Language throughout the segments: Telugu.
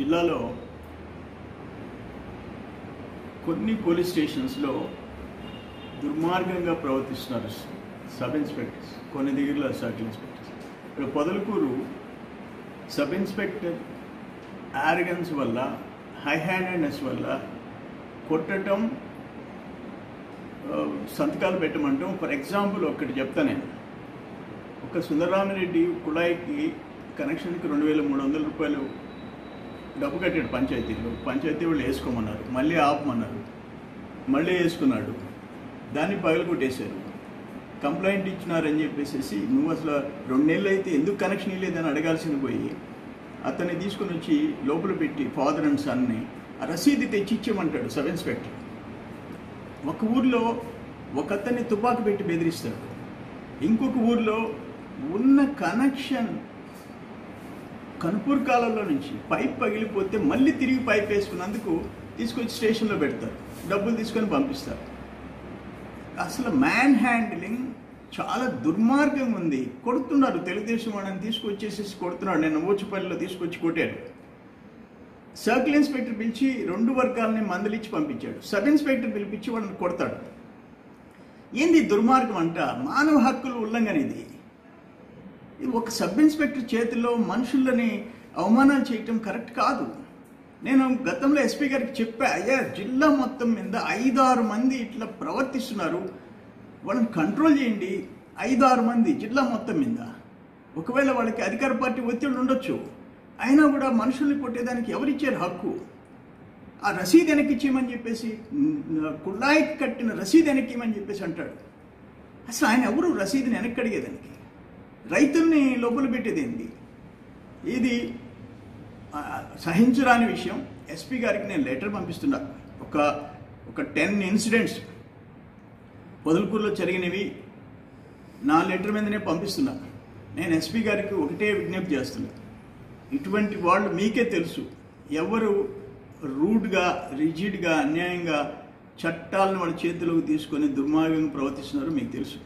జిల్లాలో కొన్ని పోలీస్ స్టేషన్స్లో దుర్మార్గంగా ప్రవర్తిస్తున్నారు సబ్ ఇన్స్పెక్టర్స్ కొన్ని దగ్గరలో సర్కిల్ ఇన్స్పెక్టర్స్. ఇప్పుడు పొదలకూరు సబ్ ఇన్స్పెక్టర్ యారగన్స్ వల్ల హై హ్యాండెడ్నెస్ వల్ల కొట్టడం సంతకాలు పెట్టమంటాం ఫర్ ఎగ్జాంపుల్ ఒకటి చెప్తా నేను. ఒక సుందరరామిరెడ్డి కుళాయికి కనెక్షన్కి రెండు వేల మూడు వందల రూపాయలు డబ్బు కట్టాడు పంచాయతీలో. పంచాయతీ వాళ్ళు వేసుకోమన్నారు. మళ్ళీ ఆపమన్నారు. మళ్ళీ వేసుకున్నాడు. దాన్ని పగలగొట్టేశారు కంప్లైంట్ ఇచ్చినారని చెప్పేసి నువ్వు అసలు రెండు నెలలు అయితే ఎందుకు కనెక్షన్ ఇవ్వలేదని అడగాల్సింది పోయి అతన్ని తీసుకుని వచ్చి లోపల పెట్టి ఫాదర్ అండ్ సన్ని ఆ రసీదు తెచ్చి ఇచ్చేయమంటాడు సబ్ ఇన్స్పెక్టర్. ఒక ఊర్లో ఒక అతన్ని తుపాకు పెట్టి బెదిరిస్తాడు. ఇంకొక ఊర్లో ఉన్న కనెక్షన్ కనుపూర్ కాలంలో నుంచి పైప్ పగిలిపోతే మళ్ళీ తిరిగి పైప్ వేసుకున్నందుకు తీసుకొచ్చి స్టేషన్లో పెడతారు. డబ్బులు తీసుకొని పంపిస్తారు. అసలు మ్యాన్ హ్యాండిలింగ్ చాలా దుర్మార్గం ఉంది. కొడుతున్నారు. తెలుగుదేశం వాళ్ళని తీసుకొచ్చేసేసి కొడుతున్నాడు నేను ఊచిపల్లిలో తీసుకొచ్చి కొట్టాడు సర్కిల్ ఇన్స్పెక్టర్ పిలిచి రెండు వర్గాలని మందలిచ్చి పంపించాడు. సబ్ ఇన్స్పెక్టర్ పిలిపించి వాళ్ళని కొడతాడు. ఏంది దుర్మార్గం అంట? మానవ హక్కులు ఉల్లంఘన ఇది. ఒక సబ్ ఇన్స్పెక్టర్ చేతిలో మనుషులని అవమానాలు చేయటం కరెక్ట్ కాదు. నేను గతంలో ఎస్పీ గారికి చెప్పా అయ్యా జిల్లా మొత్తం మీద ఐదారు మంది ఇట్లా ప్రవర్తిస్తున్నారు. వాళ్ళని కంట్రోల్ చేయండి. ఐదారు మంది జిల్లా మొత్తం మీద. ఒకవేళ వాళ్ళకి అధికార పార్టీ ఒత్తిడి ఉండొచ్చు. అయినా కూడా మనుషుల్ని కొట్టేదానికి ఎవరిచ్చారు హక్కు? ఆ రసీదు వెనక్కి ఇచ్చేయమని చెప్పేసి కుళ్ళాయికి కట్టిన రసీదు వెనక్కి ఇవ్వమని చెప్పేసి అంటాడు. అసలు ఆయన ఎవరు రసీదుని వెనక్కి అడిగేదానికి? రైతుల్ని లోపల పెట్టేది ఏంది? ఇది సహించరాని విషయం. ఎస్పీ గారికి నేను లెటర్ పంపిస్తున్నా. ఒక ఒక టెన్ ఇన్సిడెంట్స్ పొదలకూరులో జరిగినవి నా లెటర్ మీదనే పంపిస్తున్నా. నేను ఎస్పీ గారికి ఒకటే విజ్ఞప్తి చేస్తున్నా. ఇటువంటి వాళ్ళు మీకే తెలుసు. ఎవరు రూడ్గా రిజిడ్గా అన్యాయంగా చట్టాలను వాళ్ళ చేతిలోకి తీసుకొని దుర్మార్గంగా ప్రవర్తిస్తున్నారో మీకు తెలుసు.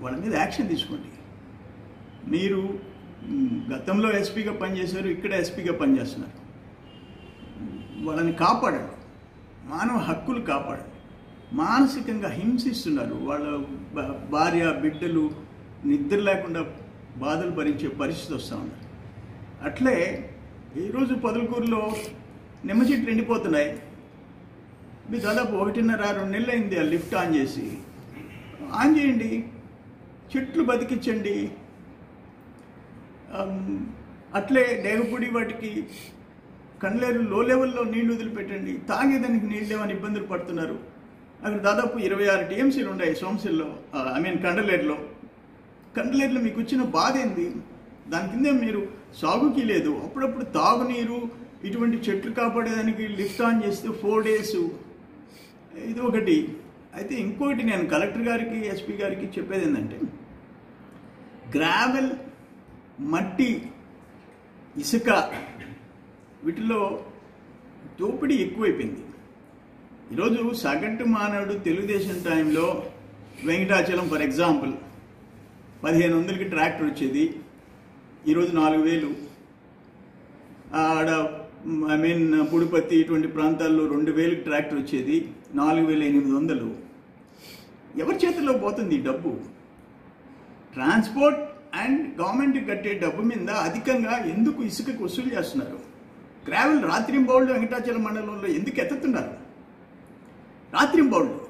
వాళ్ళ మీద యాక్షన్ తీసుకోండి. మీరు గతంలో ఎస్పీగా పనిచేశారు ఇక్కడ ఎస్పీగా పనిచేస్తున్నారు. వాళ్ళని కాపాడండి. మానవ హక్కులు కాపాడండి. మానసికంగా హింసిస్తున్నారు. వాళ్ళ భార్య బిడ్డలు నిద్ర లేకుండా బాధలు భరించే పరిస్థితి వస్తూ ఉన్నారు అట్లే ఈరోజు పొదలకూరులో నిమ్మ చెట్లు ఎండిపోతున్నాయి. మీ దాదాపు ఒకటిన్నర రెండు నెలలు అయింది ఆ లిఫ్ట్ ఆన్ చేసి. ఆన్ చేయండి. చెట్లు బతికించండి. అట్లే డేగపూడి వాటికి కండ్లేరు లో లెవెల్లో నీళ్ళు వదిలిపెట్టండి. తాగేదానికి నీళ్ళు లేవని ఇబ్బందులు పడుతున్నారు. అక్కడ దాదాపు ఇరవై ఆరు టీఎంసీలు ఉన్నాయి సోమశిల్లో ఐ మీన్ కండలేరులో. కండలేరులో మీకు వచ్చిన బాధ ఏంది? దాని కింద మీరు సాగుకి లేదు. అప్పుడప్పుడు తాగునీరు ఇటువంటి చెట్లు కాపాడేదానికి లిఫ్ట్ ఆన్ చేస్తే ఫోర్ డేస్. ఇది ఒకటి. అయితే ఇంకొకటి నేను కలెక్టర్ గారికి ఎస్పీ గారికి చెప్పేది ఏంటంటే గ్రావెల్ మట్టి ఇసుక వీటిలో దోపిడీ ఎక్కువైపోయింది. ఈరోజు సగటు మానవుడు తెలుగుదేశం టైంలో వెంకటాచలం ఫర్ ఎగ్జాంపుల్ పదిహేను వందలకి ట్రాక్టర్ వచ్చేది. ఈరోజు నాలుగు వేలు. ఆడ ఐ మీన్ పుడిపత్తి ఇటువంటి ప్రాంతాల్లో రెండు వేలకు ట్రాక్టర్ వచ్చేది. నాలుగు వేల ఎనిమిది వందలు. ఎవరి చేతిలో పోతుంది ఈ డబ్బు? ట్రాన్స్పోర్ట్ అండ్ గవర్నమెంట్ కట్టే డబ్బు మీద అధికంగా ఎందుకు ఇసుకకు వసూలు చేస్తున్నారు? గ్రావెల్ రాత్రింబౌళ్ళు వెంకటాచలం మండలంలో ఎందుకు ఎత్తుతున్నారు? రాత్రింబౌళ్ళు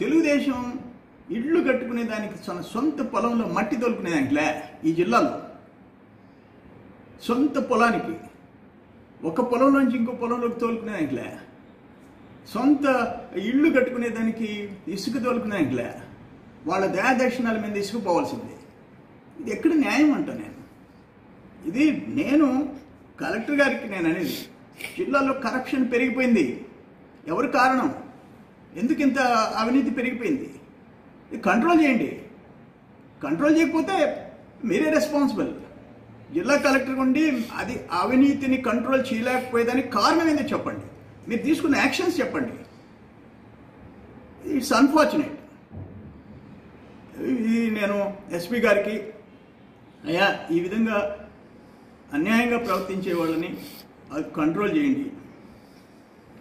తెలుగుదేశం ఇళ్ళు కట్టుకునే దానికి తన సొంత పొలంలో మట్టి తోలుకునే దానికిలే ఈ జిల్లాలో. సొంత పొలానికి ఒక పొలంలోంచి ఇంకో పొలంలోకి తోలుకునే దానికిలే. సొంత ఇళ్ళు కట్టుకునే దానికి ఇసుక తోలుకునే దానికిలే. వాళ్ళ దయాదక్షిణాల మీద ఇసుకుపోవాల్సిందే ఇది ఎక్కడ న్యాయం అంట నేను. ఇది నేను కలెక్టర్ గారికి నేను అనేది జిల్లాలో కరప్షన్ పెరిగిపోయింది. ఎవరు కారణం? ఎందుకు ఇంత అవినీతి పెరిగిపోయింది? ఇది కంట్రోల్ చేయండి. కంట్రోల్ చేయకపోతే మీరే రెస్పాన్సిబుల్ జిల్లా కలెక్టర్ ఉండి అది అవినీతిని కంట్రోల్ చేయలేకపోయేదానికి కారణం ఏందో చెప్పండి. మీరు తీసుకున్న యాక్షన్స్ చెప్పండి. ఇట్స్ అన్ఫార్చునేట్ ఇది నేను ఎస్పీ గారికి అయ్యా ఈ విధంగా అన్యాయంగా ప్రవర్తించే వాళ్ళని అది కంట్రోల్ చేయండి.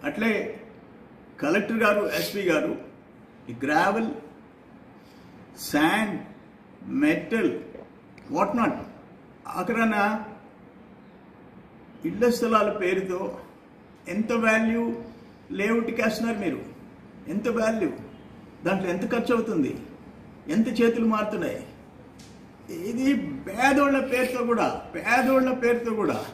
అట్లే కలెక్టర్ గారు ఎస్పీ గారు ఈ gravel sand metal what not ఆఖరణ ఇళ్ళ స్థలాల పేరుతో ఎంత వాల్యూ లేఅవుట్కి వేస్తున్నారు మీరు? ఎంత వాల్యూ దాంట్లో ఎంత ఖర్చు అవుతుంది? ఎంత చేతులు మారుతున్నాయి? ఇది పేదోళ్ళ పేరుతో కూడా పేదోళ్ళ పేరుతో కూడా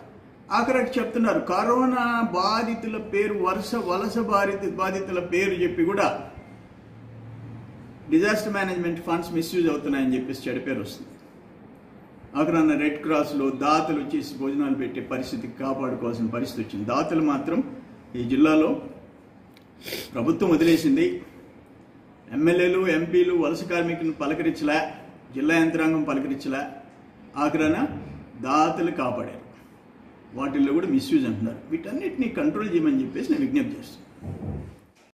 ఆఖరికి చెప్తున్నారు. కరోనా బాధితుల పేరు వరుస వలస బాధిత బాధితుల పేరు చెప్పి కూడా డిజాస్టర్ మేనేజ్మెంట్ ఫండ్స్ మిస్యూజ్ అవుతున్నాయని చెప్పేసి చెడు పేరు వస్తుంది. అక్కడ రెడ్ క్రాస్లో దాతలు వచ్చేసి భోజనాలు పెట్టే పరిస్థితి కాపాడుకోవాల్సిన పరిస్థితి వచ్చింది. దాతలు మాత్రం ఈ జిల్లాలో ప్రభుత్వం వదిలేసింది. ఎమ్మెల్యేలు ఎంపీలు వలస కార్మికులను పలకరించలే. జిల్లా యంత్రాంగం పలకరించలే ఆఖరాన దాతలు కాపాడారు. వాటిల్లో కూడా మిస్యూజ్ అంటున్నారు. వీటన్నిటిని కంట్రోల్ చేయమని చెప్పేసి నేను విజ్ఞప్తి చేస్తాను